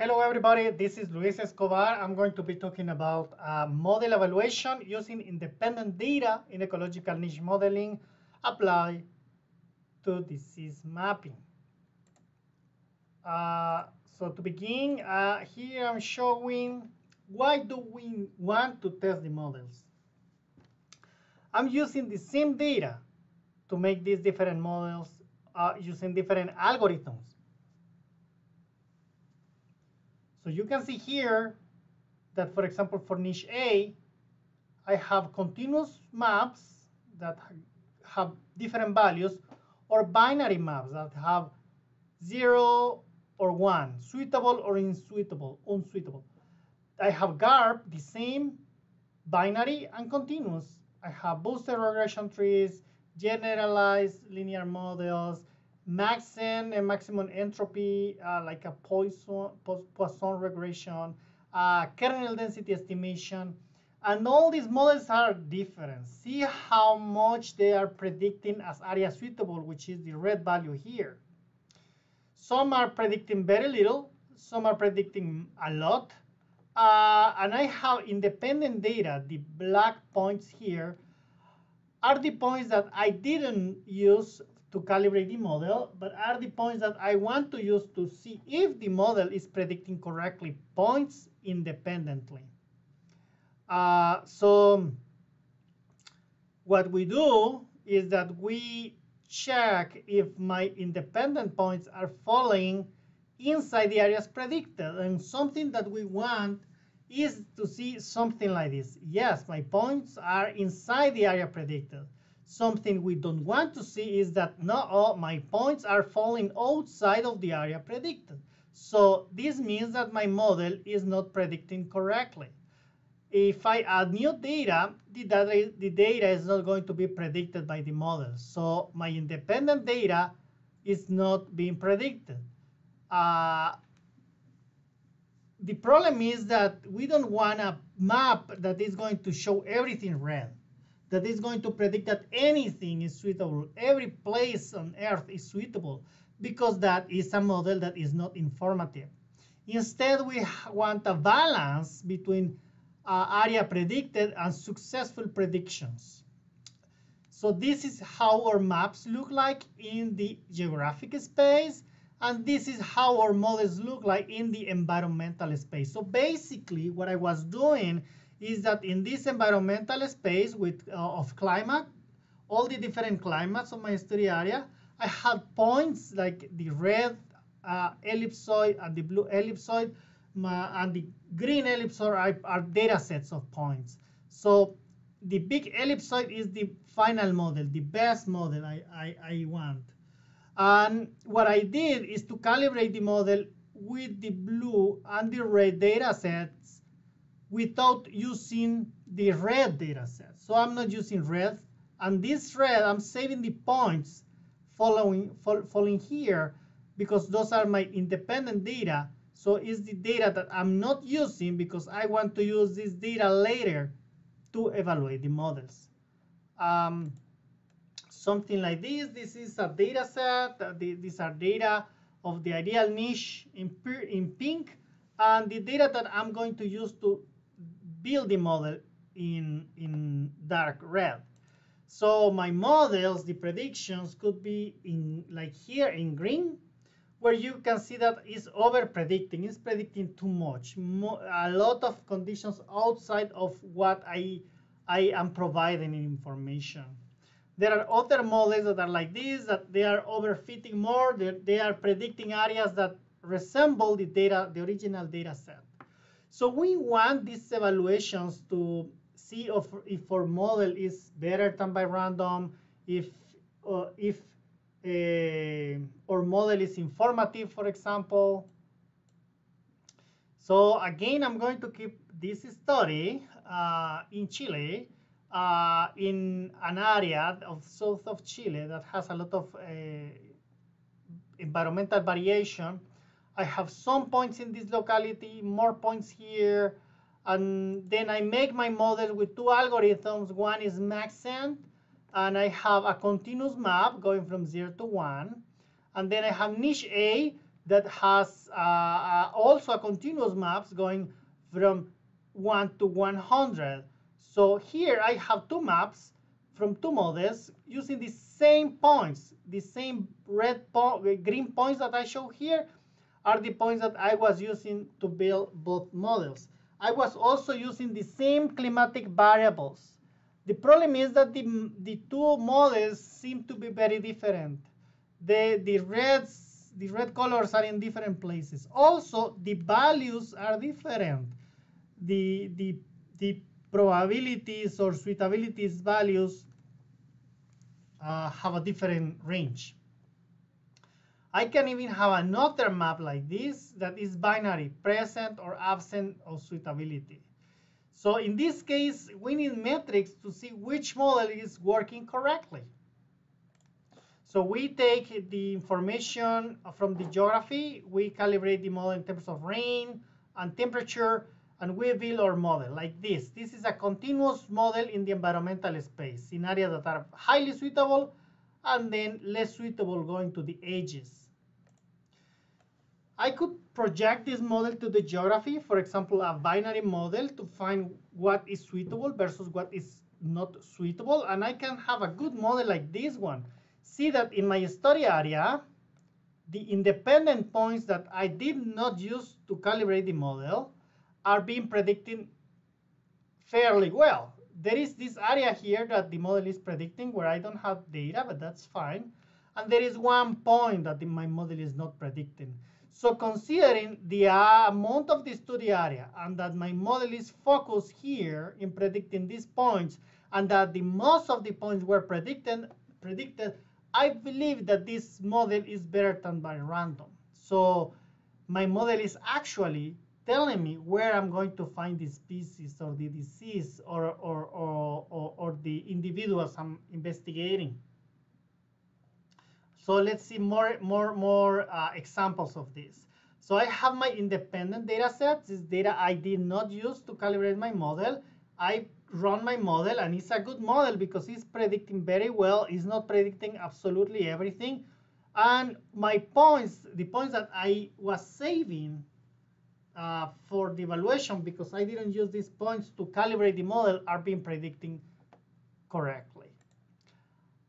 Hello everybody, this is Luis Escobar. I'm going to be talking about uh, model evaluation using independent data in ecological niche modeling applied to disease mapping. Uh, so to begin, uh, here I'm showing why do we want to test the models. I'm using the same data to make these different models uh, using different algorithms. So you can see here that, for example, for niche A, I have continuous maps that have different values or binary maps that have zero or one, suitable or unsuitable, unsuitable. I have GARP, the same binary and continuous. I have boosted regression trees, generalized linear models, maxent and maximum entropy, uh, like a Poisson, Poisson regression, uh, kernel density estimation, and all these models are different. See how much they are predicting as area suitable, which is the red value here. Some are predicting very little, some are predicting a lot, uh, and I have independent data, the black points here, are the points that I didn't use to calibrate the model, but are the points that I want to use to see if the model is predicting correctly points independently. Uh, so what we do is that we check if my independent points are falling inside the areas predicted. And something that we want is to see something like this. Yes, my points are inside the area predicted. Something we don't want to see is that not all my points are falling outside of the area predicted. So this means that my model is not predicting correctly. If I add new data, the data, the data is not going to be predicted by the model. So my independent data is not being predicted. Uh, the problem is that we don't want a map that is going to show everything red that is going to predict that anything is suitable. Every place on Earth is suitable because that is a model that is not informative. Instead, we want a balance between uh, area predicted and successful predictions. So this is how our maps look like in the geographic space, and this is how our models look like in the environmental space. So basically, what I was doing is that in this environmental space with uh, of climate, all the different climates of my study area, I had points like the red uh, ellipsoid and the blue ellipsoid my, and the green ellipsoid are, are data sets of points. So the big ellipsoid is the final model, the best model I, I, I want. And what I did is to calibrate the model with the blue and the red data sets without using the red data set. So I'm not using red. And this red, I'm saving the points following following here because those are my independent data. So it's the data that I'm not using because I want to use this data later to evaluate the models. Um, something like this. This is a data set. These are data of the ideal niche in, in pink. And the data that I'm going to use to build the model in, in dark red. So my models, the predictions could be in like here in green, where you can see that it's over predicting, it's predicting too much, Mo a lot of conditions outside of what I, I am providing information. There are other models that are like this, that they are overfitting more, they are predicting areas that resemble the data, the original data set. So we want these evaluations to see if, if our model is better than by random, if, uh, if uh, our model is informative, for example. So again, I'm going to keep this study uh, in Chile, uh, in an area of south of Chile that has a lot of uh, environmental variation I have some points in this locality, more points here, and then I make my model with two algorithms. One is maxent, and I have a continuous map going from 0 to 1. And then I have niche A that has uh, uh, also a continuous maps going from 1 to 100. So here I have two maps from two models using the same points, the same red po green points that I show here are the points that I was using to build both models. I was also using the same climatic variables. The problem is that the, the two models seem to be very different. The, the, reds, the red colors are in different places. Also, the values are different. The, the, the probabilities or suitabilities values uh, have a different range. I can even have another map like this that is binary, present or absent of suitability. So in this case, we need metrics to see which model is working correctly. So we take the information from the geography, we calibrate the model in terms of rain and temperature, and we build our model like this. This is a continuous model in the environmental space in areas that are highly suitable and then less suitable going to the edges. I could project this model to the geography, for example, a binary model to find what is suitable versus what is not suitable. And I can have a good model like this one. See that in my study area, the independent points that I did not use to calibrate the model are being predicted fairly well. There is this area here that the model is predicting where I don't have data, but that's fine. And there is one point that my model is not predicting. So considering the amount of the study area and that my model is focused here in predicting these points and that the most of the points were predicted, predicted, I believe that this model is better than by random. So my model is actually telling me where I'm going to find the species or the disease or, or, or, or, or the individuals I'm investigating. So let's see more, more, more uh, examples of this. So I have my independent data set. This data I did not use to calibrate my model. I run my model and it's a good model because it's predicting very well. It's not predicting absolutely everything. And my points, the points that I was saving uh, for the evaluation because I didn't use these points to calibrate the model are being predicting correctly.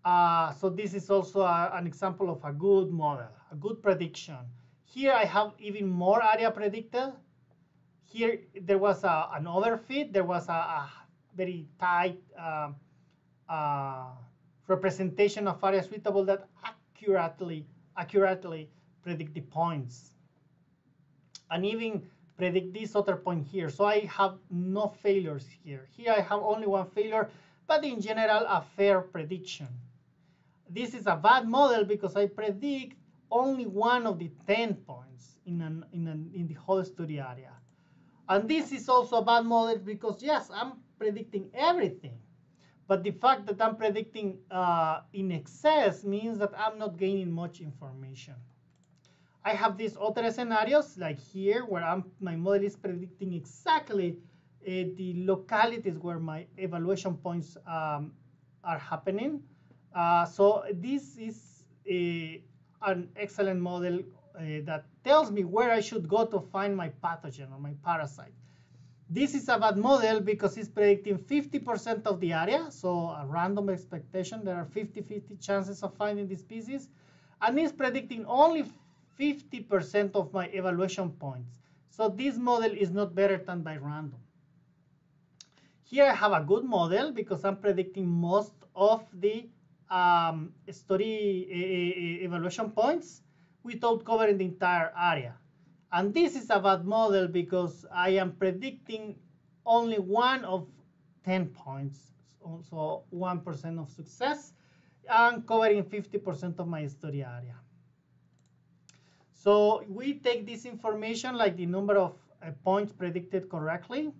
Uh, so this is also a, an example of a good model, a good prediction. Here I have even more area predicted. Here there was a, an overfit. There was a, a very tight uh, uh, representation of area suitable that accurately accurately predict the points. And even predict this other point here. So I have no failures here. Here I have only one failure, but in general, a fair prediction this is a bad model because I predict only one of the 10 points in, an, in, an, in the whole study area. And this is also a bad model because, yes, I'm predicting everything. But the fact that I'm predicting uh, in excess means that I'm not gaining much information. I have these other scenarios, like here, where I'm, my model is predicting exactly uh, the localities where my evaluation points um, are happening. Uh, so this is a, an excellent model uh, that tells me where I should go to find my pathogen or my parasite. This is a bad model because it's predicting 50% of the area, so a random expectation. There are 50-50 chances of finding the species. And it's predicting only 50% of my evaluation points. So this model is not better than by random. Here I have a good model because I'm predicting most of the um, study evaluation points without covering the entire area. And this is a bad model because I am predicting only one of 10 points, so 1% of success, and covering 50% of my study area. So we take this information like the number of uh, points predicted correctly,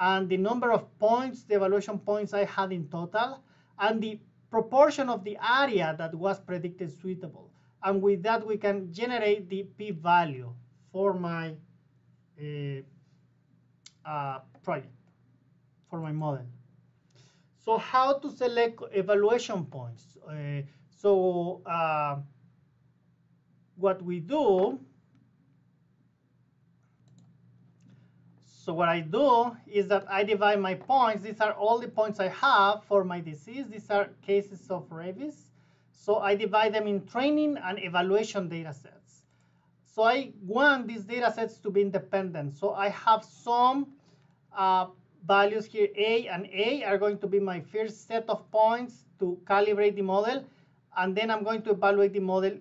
and the number of points, the evaluation points I had in total, and the proportion of the area that was predicted suitable. And with that, we can generate the p-value for my uh, uh, project, for my model. So how to select evaluation points? Uh, so uh, what we do So what I do is that I divide my points. These are all the points I have for my disease. These are cases of rabies. So I divide them in training and evaluation data sets. So I want these data sets to be independent. So I have some uh, values here, A and A are going to be my first set of points to calibrate the model. And then I'm going to evaluate the model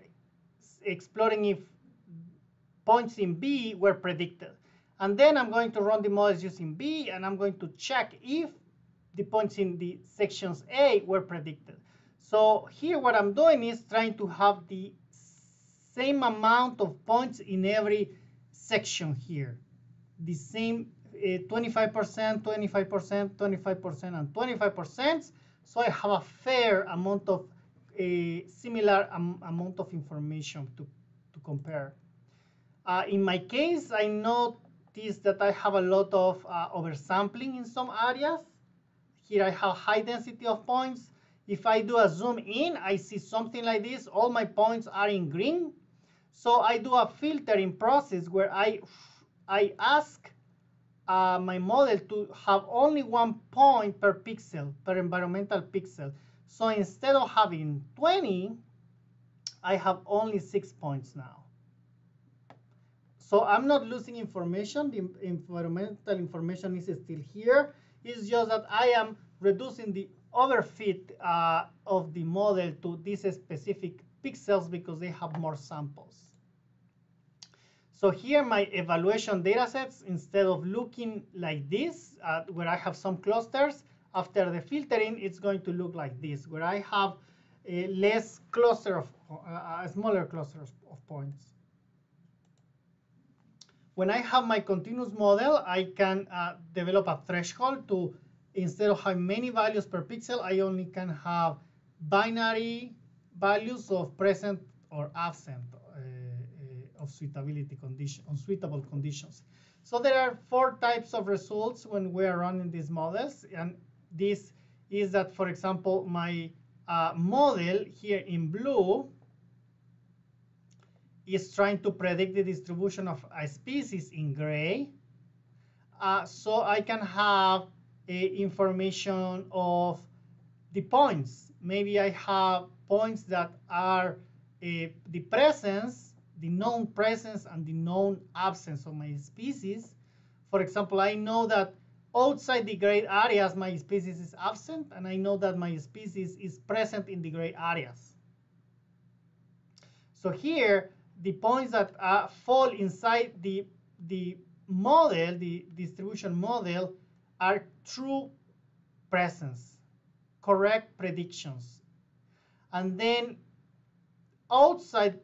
exploring if points in B were predicted. And then I'm going to run the models using B, and I'm going to check if the points in the sections A were predicted. So here what I'm doing is trying to have the same amount of points in every section here. The same 25%, 25%, 25%, and 25%. So I have a fair amount of a similar um, amount of information to, to compare. Uh, in my case, I notice that I have a lot of uh, oversampling in some areas. Here I have high density of points. If I do a zoom in, I see something like this. All my points are in green. So I do a filtering process where I, I ask uh, my model to have only one point per pixel, per environmental pixel. So instead of having 20, I have only six points now. So I'm not losing information. The environmental information is still here. It's just that I am reducing the overfit uh, of the model to these specific pixels because they have more samples. So here my evaluation data sets, instead of looking like this, uh, where I have some clusters, after the filtering, it's going to look like this, where I have a less cluster of, uh, a smaller cluster of points. When I have my continuous model, I can uh, develop a threshold to, instead of having many values per pixel, I only can have binary values of present or absent uh, uh, of suitability condition, unsuitable conditions. So there are four types of results when we are running these models. And this is that, for example, my uh, model here in blue is trying to predict the distribution of a species in gray. Uh, so I can have a information of the points. Maybe I have points that are uh, the presence, the known presence and the known absence of my species. For example, I know that outside the gray areas, my species is absent, and I know that my species is present in the gray areas. So here, the points that uh, fall inside the, the model, the distribution model, are true presence, correct predictions. And then outside,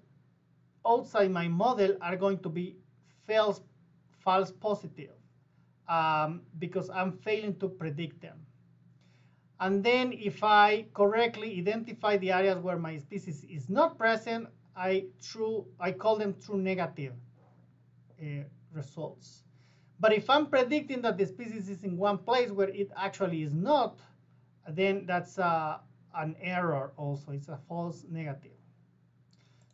outside my model are going to be false, false positive um, because I'm failing to predict them. And then if I correctly identify the areas where my species is not present, I true I call them true negative uh, results. But if I'm predicting that the species is in one place where it actually is not, then that's uh, an error also. It's a false negative.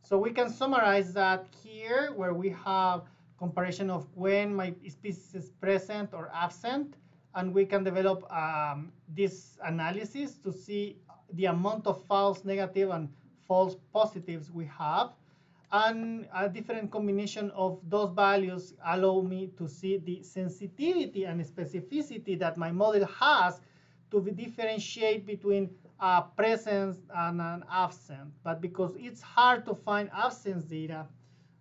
So we can summarize that here where we have comparison of when my species is present or absent. And we can develop um, this analysis to see the amount of false negative and false positives we have. And a different combination of those values allow me to see the sensitivity and specificity that my model has to differentiate between a presence and an absent. But because it's hard to find absence data,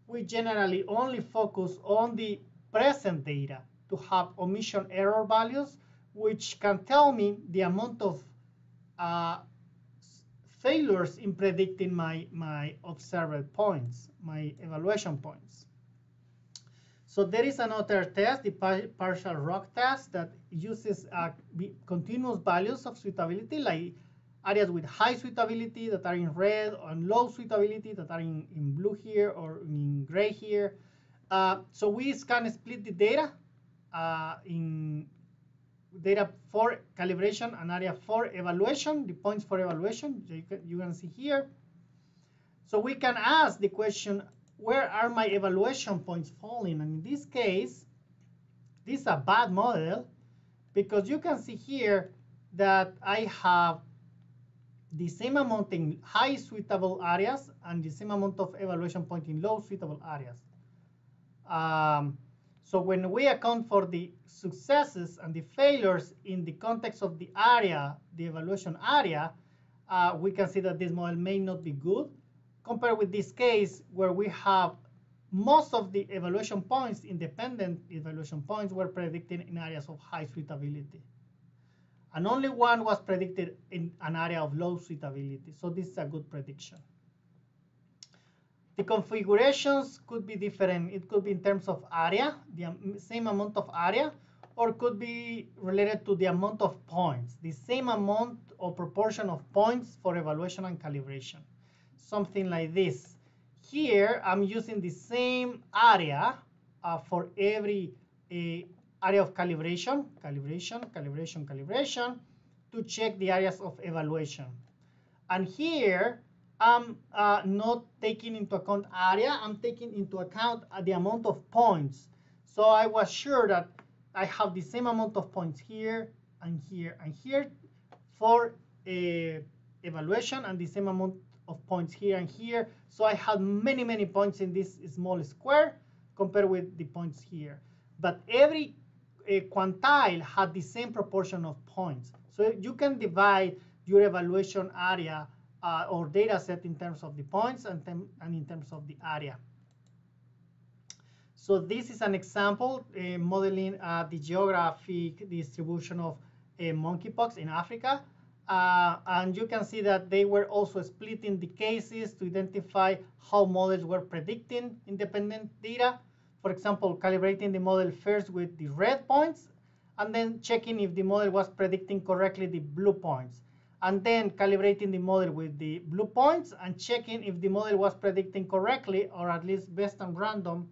we generally only focus on the present data to have omission error values, which can tell me the amount of uh, failures in predicting my, my observed points, my evaluation points. So there is another test, the partial ROC test, that uses uh, continuous values of suitability, like areas with high suitability that are in red, and low suitability that are in, in blue here or in gray here. Uh, so we can split the data uh, in data for calibration and area for evaluation, the points for evaluation, you can, you can see here. So we can ask the question, where are my evaluation points falling? And in this case, this is a bad model because you can see here that I have the same amount in high suitable areas and the same amount of evaluation point in low suitable areas. Um, so when we account for the successes and the failures in the context of the area, the evaluation area, uh, we can see that this model may not be good compared with this case where we have most of the evaluation points, independent evaluation points, were predicted in areas of high suitability and only one was predicted in an area of low suitability. So this is a good prediction. The configurations could be different. It could be in terms of area, the same amount of area, or could be related to the amount of points, the same amount or proportion of points for evaluation and calibration. Something like this. Here, I'm using the same area uh, for every uh, area of calibration, calibration, calibration, calibration, to check the areas of evaluation. And here, I'm uh, not taking into account area, I'm taking into account uh, the amount of points. So I was sure that I have the same amount of points here and here and here for a evaluation and the same amount of points here and here. So I had many, many points in this small square compared with the points here. But every a quantile had the same proportion of points. So you can divide your evaluation area uh, or data set in terms of the points and, and in terms of the area. So this is an example uh, modeling uh, the geographic distribution of uh, monkeypox in Africa. Uh, and you can see that they were also splitting the cases to identify how models were predicting independent data for example, calibrating the model first with the red points, and then checking if the model was predicting correctly the blue points. And then calibrating the model with the blue points and checking if the model was predicting correctly, or at least best and random,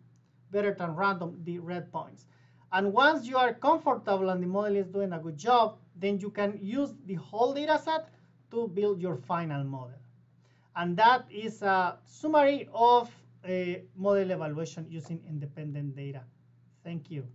better than random, the red points. And once you are comfortable and the model is doing a good job, then you can use the whole data set to build your final model. And that is a summary of a model evaluation using independent data. Thank you.